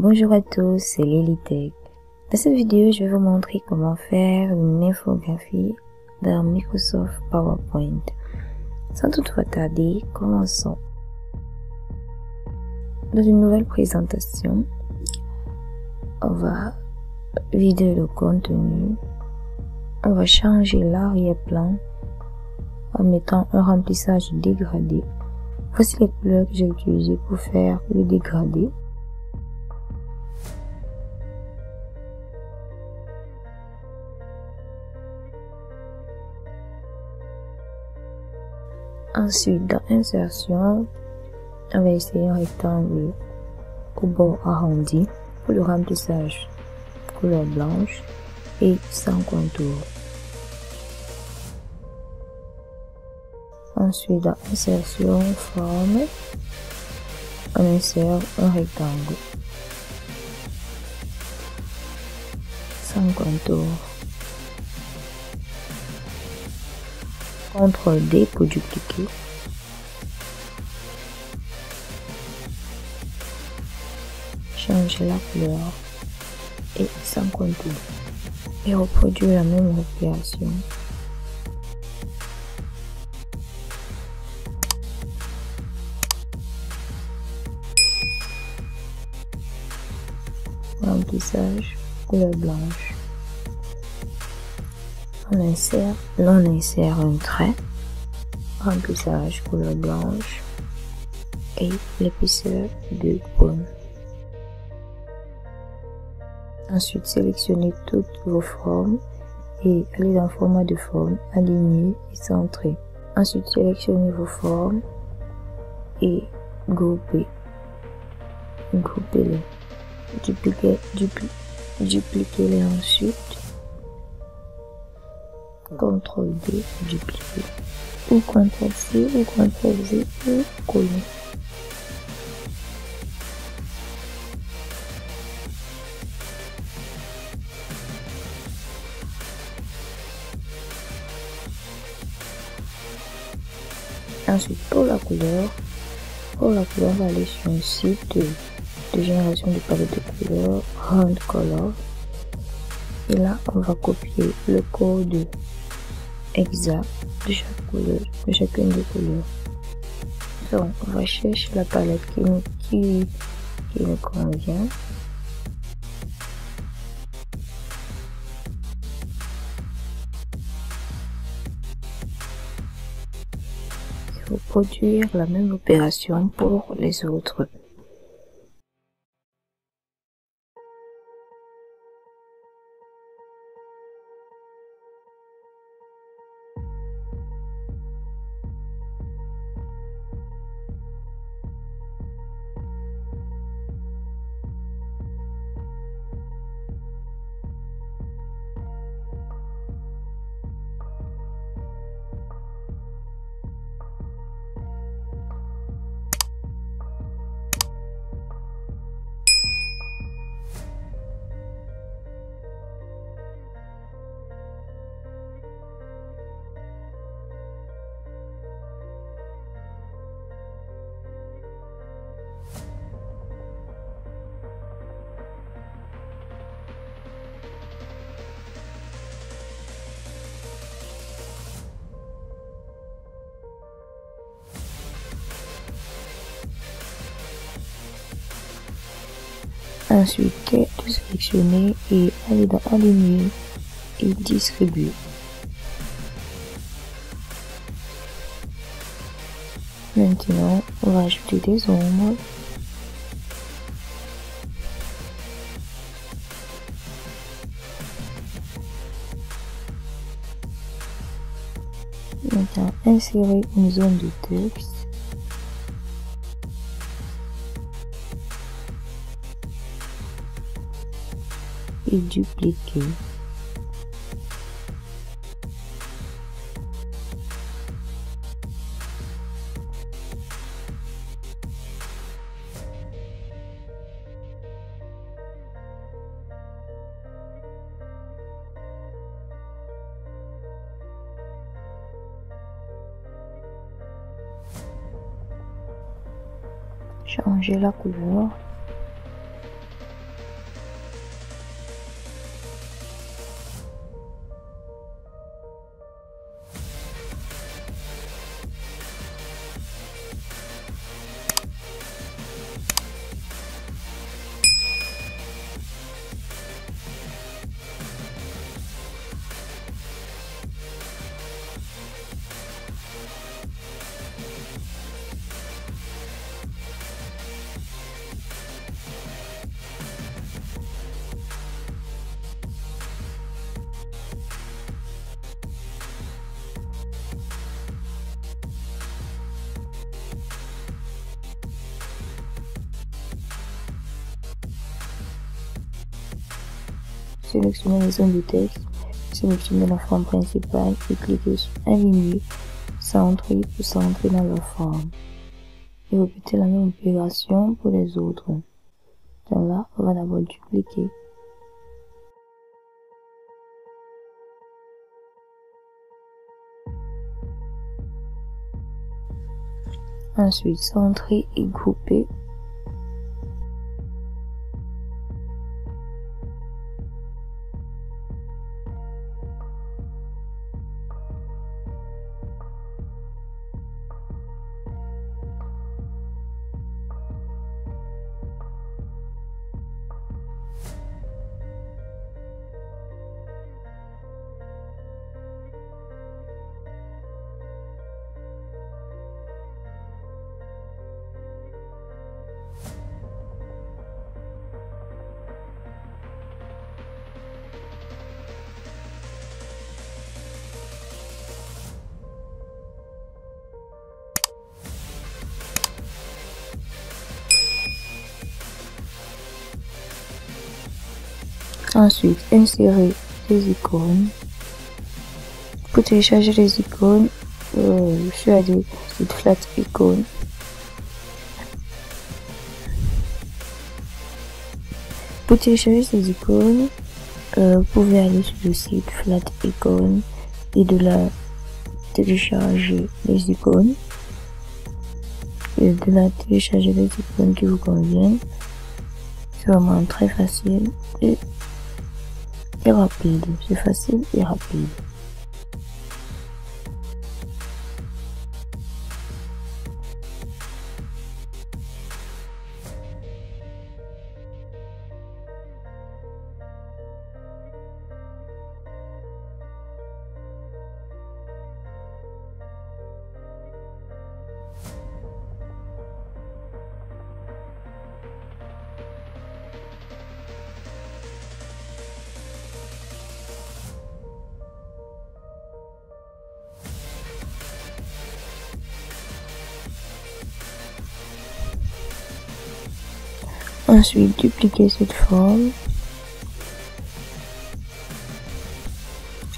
Bonjour à tous, c'est Lilitech. Dans cette vidéo, je vais vous montrer comment faire une infographie dans Microsoft PowerPoint. Sans toutefois tarder, commençons. Dans une nouvelle présentation, on va vider le contenu. On va changer l'arrière-plan en mettant un remplissage dégradé. Voici les couleurs que j'ai utilisées pour faire le dégradé. Ensuite, dans Insertion, on va essayer un rectangle au bord arrondi pour le remplissage couleur blanche et sans contour. Ensuite, dans Insertion, Forme, on insère un rectangle sans contour. CTRL D pour dupliquer. Changer la couleur et sans contour. Et reproduire la même opération. Remplissage, couleur blanche on insère, l'on insère un trait, remplissage couleur blanche et l'épaisseur de paume. Ensuite, sélectionnez toutes vos formes et allez dans format de forme, aligné et centré. Ensuite, sélectionnez vos formes et groupez. Groupez-les. Dupliquez, dupliquez-les ensuite CTRL D, dupliquer. Ou CTRL C, ou CTRL V pour coller. Ensuite, pour la couleur, pour la couleur, on va aller sur un site de génération de palette de couleurs, Hand Color. Et là, on va copier le code exact de chaque couleur, de chacune des couleurs. Donc, on va chercher la palette qui nous, qui, qui nous convient. Il faut produire la même opération pour les autres. Ensuite, tout sélectionner et aller dans Aligner et Distribuer. Maintenant, on va ajouter des ombres. Maintenant, insérer une zone de texte. Dupliquer. changer la couleur sélectionnez les zones de texte, sélectionnez la forme principale et cliquez sur Aligner, Centrer pour centrer dans la forme. Et répétez la même opération pour les autres. Donc là, on va d'abord dupliquer. Ensuite, centrer et grouper Ensuite, insérer les icônes. Pour télécharger les icônes, euh, je suis allé sur Flat Icon. Pour télécharger ces icônes, euh, vous pouvez aller sur le site Flat Icon et de la télécharger les icônes et de la télécharger les icônes qui vous conviennent. C'est vraiment très facile et rapide. C'est facile et rapide. Ensuite, dupliquer cette forme.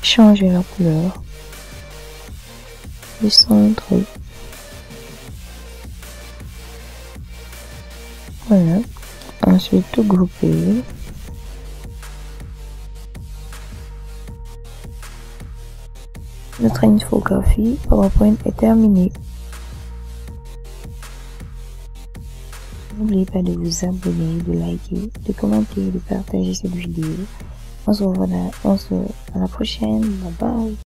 Changer la couleur. Le centre. Voilà. Ensuite, tout grouper. Notre infographie PowerPoint est terminée. N'oubliez pas de vous abonner, de liker, de commenter, de partager cette vidéo. On se revoit on se, à la prochaine. Bye bye.